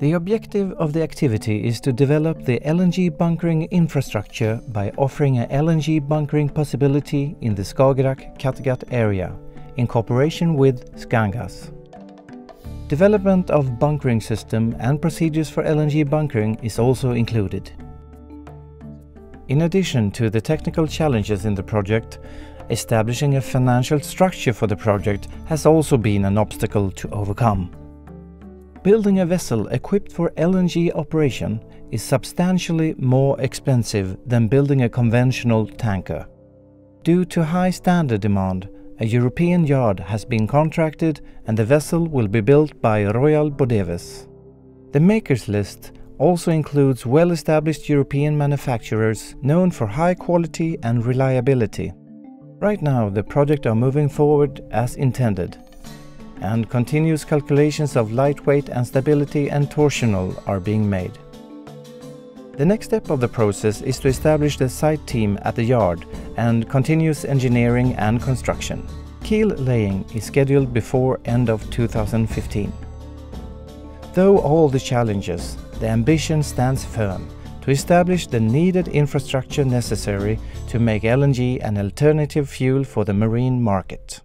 The objective of the activity is to develop the LNG bunkering infrastructure by offering a LNG bunkering possibility in the Skagerrak-Kattegat area in cooperation with Skangas. Development of bunkering system and procedures for LNG bunkering is also included. In addition to the technical challenges in the project, establishing a financial structure for the project has also been an obstacle to overcome. Building a vessel equipped for LNG operation is substantially more expensive than building a conventional tanker. Due to high standard demand, a European yard has been contracted and the vessel will be built by Royal Bodewes. The makers list also includes well-established European manufacturers known for high quality and reliability. Right now the project are moving forward as intended and continuous calculations of lightweight and stability and torsional are being made. The next step of the process is to establish the site team at the yard and continuous engineering and construction. Keel laying is scheduled before end of 2015. Though all the challenges, the ambition stands firm to establish the needed infrastructure necessary to make LNG an alternative fuel for the marine market.